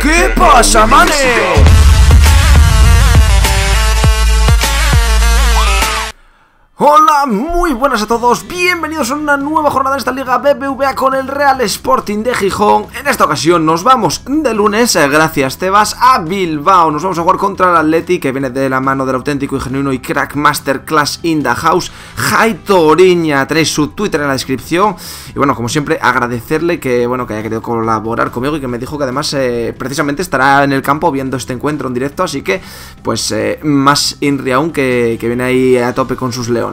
¿Qué pasa, manes? Hola, muy buenas a todos, bienvenidos a una nueva jornada de esta liga BBVA con el Real Sporting de Gijón. En esta ocasión nos vamos de lunes, eh, gracias Tebas, a Bilbao. Nos vamos a jugar contra el Atleti que viene de la mano del auténtico y genuino y crack masterclass in the house Jaito Oriña, tenéis su Twitter en la descripción. Y bueno, como siempre, agradecerle que, bueno, que haya querido colaborar conmigo Y que me dijo que además eh, precisamente estará en el campo viendo este encuentro en directo. Así que, pues, eh, más Inri aún que, que viene ahí a tope con sus leones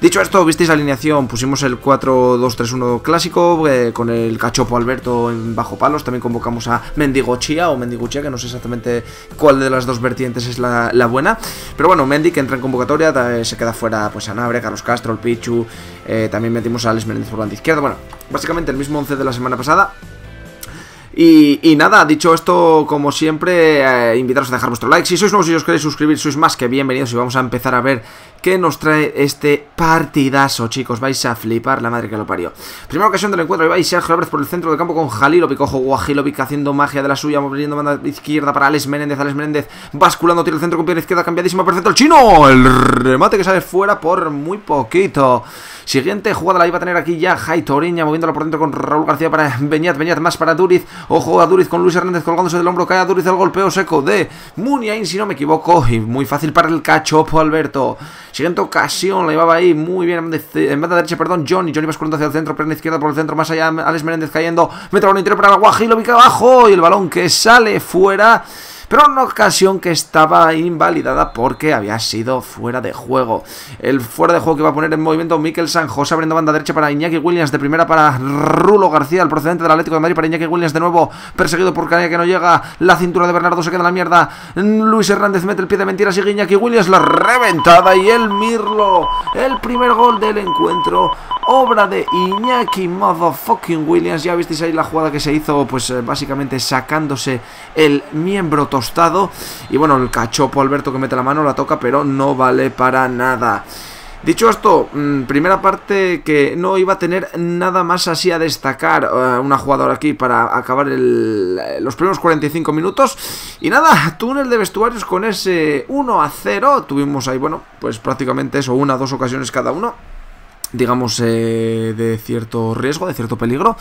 Dicho esto, visteis la alineación, pusimos el 4-2-3-1 clásico eh, con el cachopo Alberto en bajo palos, también convocamos a Mendigochía o Mendiguchía, que no sé exactamente cuál de las dos vertientes es la, buena, pero bueno, Mendy que entra en convocatoria, eh, se queda fuera pues Anabre, Carlos Castro, el Pichu, eh, también metimos a Alex Menéndez por banda izquierda, bueno, básicamente el mismo 11 de la semana pasada, y, nada, dicho esto, como siempre, eh, invitaros a dejar vuestro like. Si sois nuevos y os queréis suscribir, sois más que bienvenidos y vamos a empezar a ver qué nos trae este partidazo, chicos. Vais a flipar la madre que lo parió. Primera ocasión del encuentro, vais Sergio Álvarez por el centro del campo con Jalilo Cojo Guajilovic haciendo magia de la suya, moviendo banda izquierda para Alex Menéndez. Alex Menéndez basculando, tira el centro con pierna izquierda, cambiadísimo, perfecto. El chino, el remate que sale fuera por muy poquito. Siguiente jugada la iba a tener aquí ya Jai Toriña moviéndola por dentro con Raúl García para Beñat, Beñat más para Duriz. Ojo a Duriz con Luis Hernández colgándose del hombro, cae a Duriz el golpeo seco de Muniain, si no me equivoco. Y muy fácil para el cachopo Alberto. Siguiente ocasión, la llevaba ahí muy bien en banda derecha, perdón, Johnny. Johnny basculando hacia el centro, pierna izquierda por el centro, más allá, Alex Menéndez cayendo. Mete el interior para Guajilo, pica abajo y el balón que sale fuera pero en una ocasión que estaba invalidada porque había sido fuera de juego. El fuera de juego que va a poner en movimiento Mikel San José abriendo banda derecha para Iñaki Williams, de primera para Rulo García, el procedente del Atlético de Madrid para Iñaki Williams de nuevo, perseguido por Canilla que no llega, la cintura de Bernardo se queda en la mierda, Luis Hernández mete el pie de mentira, sigue Iñaki Williams, la reventada y el Mirlo, el primer gol del encuentro, obra de Iñaki motherfucking Williams, ya visteis ahí la jugada que se hizo, pues eh, básicamente sacándose el miembro y bueno, el cachopo Alberto que mete la mano la toca, pero no vale para nada. Dicho esto, mm, primera parte que no iba a tener nada más así a destacar eh, una jugadora aquí para acabar los primeros 45 minutos. Y nada, túnel de vestuarios con ese 1 a 0. Tuvimos ahí, bueno, pues prácticamente eso, una dos ocasiones cada uno. Digamos, eh, de cierto riesgo, de cierto peligro.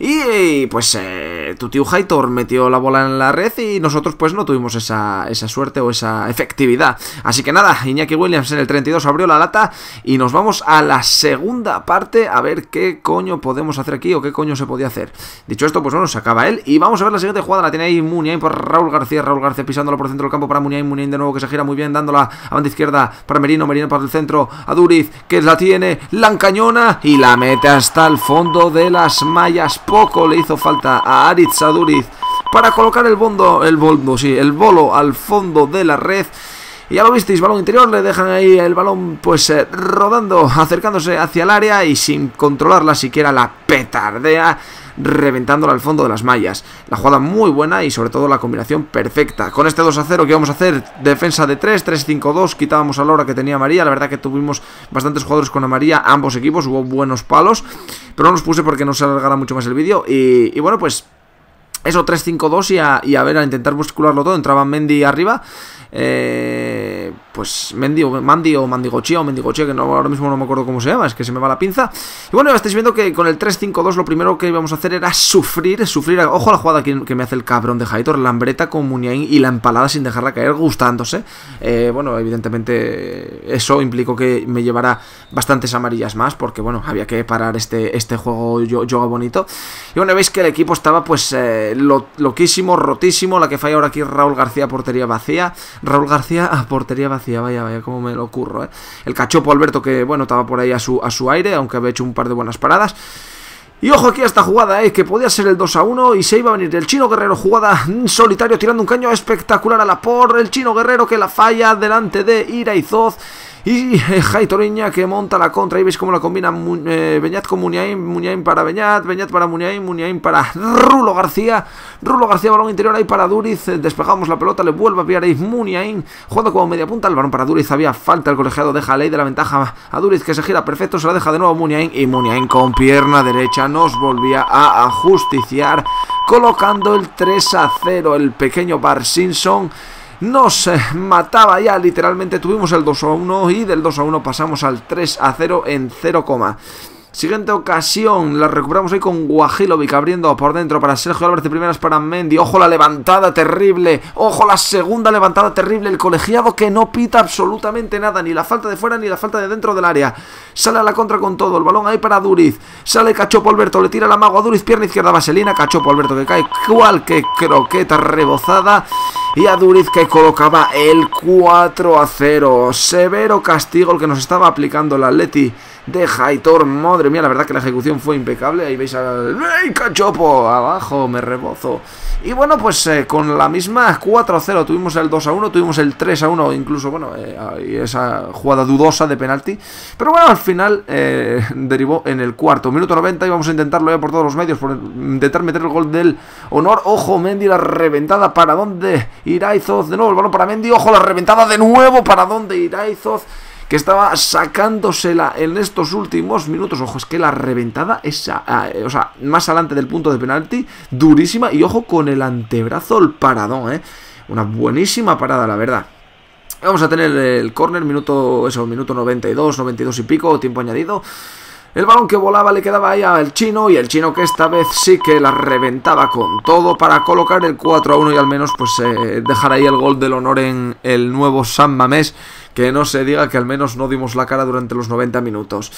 Y pues eh, tu tío Haitor metió la bola en la red y nosotros pues no tuvimos esa, esa suerte o esa efectividad. Así que nada, Iñaki Williams en el 32 abrió la lata y nos vamos a la segunda parte a ver qué coño podemos hacer aquí o qué coño se podía hacer. Dicho esto, pues bueno, se acaba él y vamos a ver la siguiente jugada. La tiene ahí Muniain por Raúl García, Raúl García pisándolo por el centro del campo para Muniain, Muniain de nuevo que se gira muy bien dándola a banda izquierda para Merino, Merino para el centro, a Duriz que la tiene, la encañona y la mete hasta el fondo de las mallas poco le hizo falta a Para colocar el bondo, el bondo, sí, el bolo al fondo de la red. Y ya lo visteis, balón interior, le dejan ahí el balón pues eh, rodando, acercándose hacia el área y sin controlarla siquiera la petardea reventándola al fondo de las mallas. La jugada muy buena y sobre todo la combinación perfecta. Con este 2 a 0 que vamos a hacer, defensa de 3, 3-5-2, quitábamos a Laura que tenía María. La verdad que tuvimos bastantes jugadores con María, ambos equipos, hubo buenos palos. Pero no los puse porque no se alargara mucho más el vídeo. Y bueno, pues eso, 3-5-2 y a, y a ver, a intentar muscularlo todo. Entraba Mendy arriba. Eh, pues Mendy o Mandy o Mandigochía o Mendigochía, que no, ahora mismo no me acuerdo cómo se llama, es que se me va la pinza. Y bueno, estáis viendo que con el 3-5-2 lo primero que íbamos a hacer era sufrir, sufrir. Ojo a la jugada que, me hace el cabrón de Haitor, la hambreta con Muniain y la empalada sin dejarla caer, gustándose. Eh, bueno, evidentemente eso implicó que me llevara bastantes amarillas más, porque bueno, había que parar este, este juego yoga bonito. Y bueno, veis que el equipo estaba pues eh, loquísimo, rotísimo. La que falla ahora aquí Raúl García, portería vacía. Raúl García a portería vacía, vaya, vaya, como me lo ocurro, ¿eh? El cachopo Alberto que, bueno, estaba por ahí a su, a su aire, aunque había hecho un par de buenas paradas. Y ojo aquí a esta jugada, eh, que podía ser el 2 a 1 y se iba a venir el Chino Guerrero, jugada solitario tirando un caño espectacular a la por, el Chino Guerrero que la falla delante de Iraizoz y Jai Toriña que monta la contra. Y veis cómo la combina eh, Beñat con Muniain. Muniain para Beñat. Beñat para Muniain. Muniain para Rulo García. Rulo García, balón interior ahí para Duriz. Eh, despejamos la pelota. Le vuelve a pillar ahí Muniain. Jugando como media punta. El balón para Duriz. Había falta. El colegiado deja ley de la ventaja a Duriz que se gira perfecto. Se la deja de nuevo Muniain. Y Muniain con pierna derecha nos volvía a ajusticiar colocando el 3 a 0. El pequeño Bar Simpson nos eh, mataba ya, literalmente tuvimos el 2 a 1 y del 2 a 1 pasamos al 3 a 0 en 0, Siguiente ocasión, la recuperamos ahí con Guajilovic abriendo por dentro para Sergio Álvarez de primeras para Mendy. Ojo la levantada terrible, ojo la segunda levantada terrible. El colegiado que no pita absolutamente nada, ni la falta de fuera ni la falta de dentro del área. Sale a la contra con todo, el balón ahí para Duriz. Sale Cachopo Alberto, le tira la mago a Duriz, pierna izquierda Vaselina. Cachopo Alberto que cae cual que croqueta rebozada. Y a Duriz que colocaba el 4 a 0. Severo castigo el que nos estaba aplicando el Atleti de Haitor. Madre mía, la verdad que la ejecución fue impecable. Ahí veis al ¡Ey, cachopo! Abajo, me rebozo. Y bueno, pues eh, con la misma 4-0 tuvimos el 2-1, tuvimos el 3-1, incluso, bueno, eh, esa jugada dudosa de penalti. Pero bueno, al final eh, derivó en el cuarto. Minuto 90 y vamos a intentarlo ya por todos los medios, por intentar meter el gol del honor. Ojo, Mendy, la reventada, ¿para dónde? Iraizoz, de nuevo el balón para Mendy. Ojo, la reventada de nuevo, ¿para dónde? Iraizoz que estaba sacándosela en estos últimos minutos. Ojo, es que la reventada es, ah, o sea, más adelante del punto de penalti, durísima. Y ojo con el antebrazo, el paradón, ¿eh? Una buenísima parada, la verdad. Vamos a tener el córner, minuto, eso, minuto 92, 92 y pico, tiempo añadido. El balón que volaba le quedaba ahí al chino y el chino que esta vez sí que la reventaba con todo para colocar el 4 a 1 y al menos pues eh, dejar ahí el gol del honor en el nuevo San Mamés que no se diga que al menos no dimos la cara durante los 90 minutos.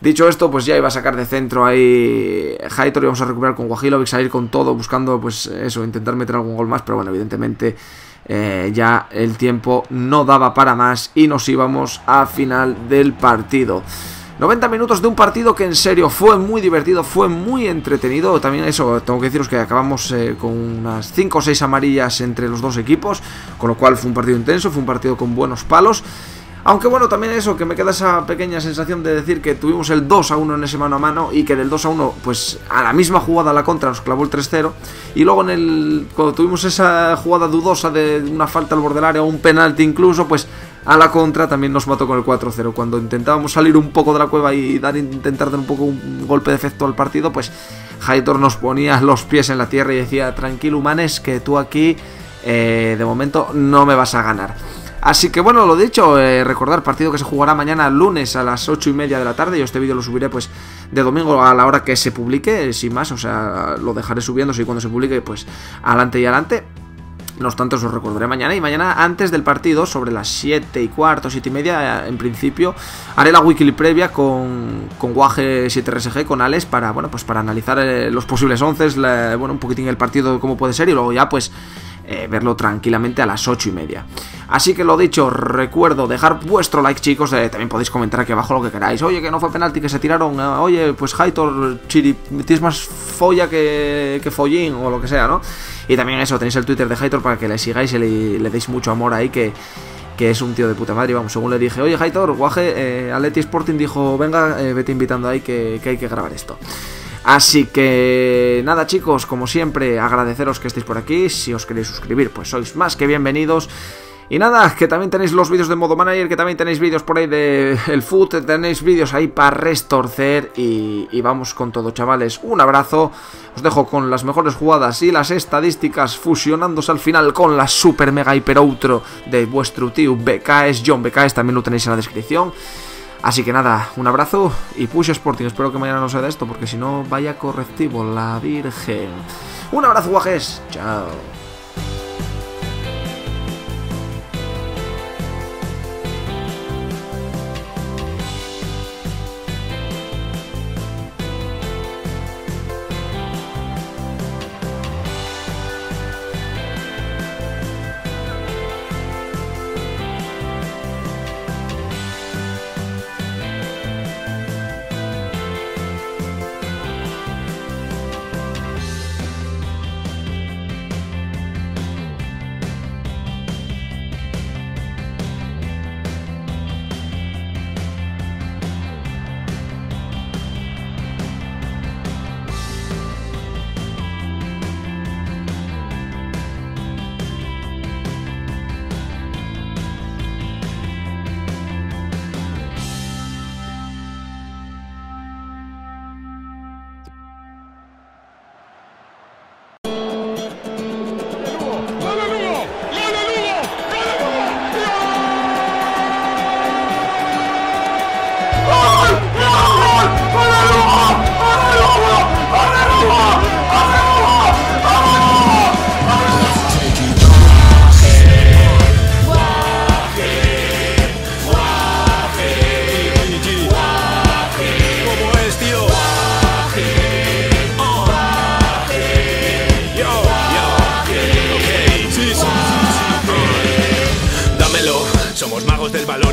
Dicho esto, pues ya iba a sacar de centro ahí Haitor y vamos a recuperar con Guajilovic, a ir con todo, buscando pues eso, intentar meter algún gol más, pero bueno, evidentemente eh, ya el tiempo no daba para más y nos íbamos a final del partido. 90 minutos de un partido que en serio fue muy divertido, fue muy entretenido. También eso, tengo que deciros que acabamos eh, con unas 5 o 6 amarillas entre los dos equipos, con lo cual fue un partido intenso, fue un partido con buenos palos. Aunque bueno, también eso, que me queda esa pequeña sensación de decir que tuvimos el 2 a 1 en ese mano a mano y que del 2 a 1, pues a la misma jugada a la contra nos clavó el 3-0. Y luego en el. Cuando tuvimos esa jugada dudosa de una falta al borde del área o un penalti incluso, pues a la contra también nos mató con el 4-0. Cuando intentábamos salir un poco de la cueva y dar, intentar dar un poco un golpe de efecto al partido, pues Haitor nos ponía los pies en la tierra y decía, tranquilo humanes, que tú aquí eh, de momento no me vas a ganar. Así que bueno, lo dicho, eh, recordar partido que se jugará mañana lunes a las 8 y media de la tarde. Yo este vídeo lo subiré pues de domingo a la hora que se publique, sin más, o sea, lo dejaré subiendo y cuando se publique pues adelante y adelante. No obstante, os lo recordaré mañana. Y mañana, antes del partido, sobre las 7 y cuarto, 7 y media, en principio, haré la weekly previa con, con Guaje 7RSG, con Alex, para, bueno, pues para analizar eh, los posibles 11, bueno, un poquitín el partido, cómo puede ser, y luego ya, pues, eh, verlo tranquilamente a las 8 y media. Así que lo dicho, recuerdo dejar vuestro like, chicos. Eh, también podéis comentar aquí abajo lo que queráis. Oye, que no fue penalti, que se tiraron. oye, pues Haitor, Chiri, tienes más folla que, que follín o lo que sea, ¿no? Y también eso, tenéis el Twitter de Haitor para que le sigáis y le, deis mucho amor ahí, que, que es un tío de puta madre. vamos, según le dije, oye, Haitor, guaje, eh, Sporting dijo, venga, vete invitando ahí que, que hay que grabar esto. Así que nada chicos, como siempre agradeceros que estéis por aquí, si os queréis suscribir pues sois más que bienvenidos. Y nada, que también tenéis los vídeos de modo manager, que también tenéis vídeos por ahí de el foot, tenéis vídeos ahí para restorcer y, y, vamos con todo chavales. Un abrazo, os dejo con las mejores jugadas y las estadísticas fusionándose al final con la super mega hiper outro de vuestro tío BKS, John BKS, también lo tenéis en la descripción. Así que nada, un abrazo y push Sporting. Espero que mañana no sea de esto, porque si no, vaya correctivo, la Virgen. Un abrazo, guajes. Chao.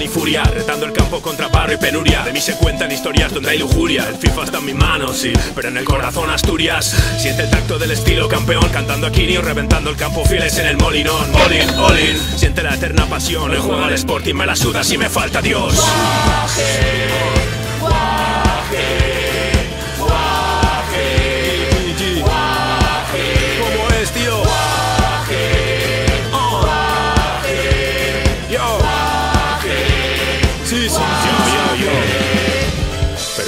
Y furia, retando el campo contra barro y penuria. De mí se cuentan historias donde hay lujuria. El FIFA está en mi mano, sí, pero en el corazón Asturias. Siente el tacto del estilo campeón, cantando a Kirio, reventando el campo fieles en el molinón. All in, all in. Siente la eterna pasión, el juego al Sporting me la suda si me falta Dios.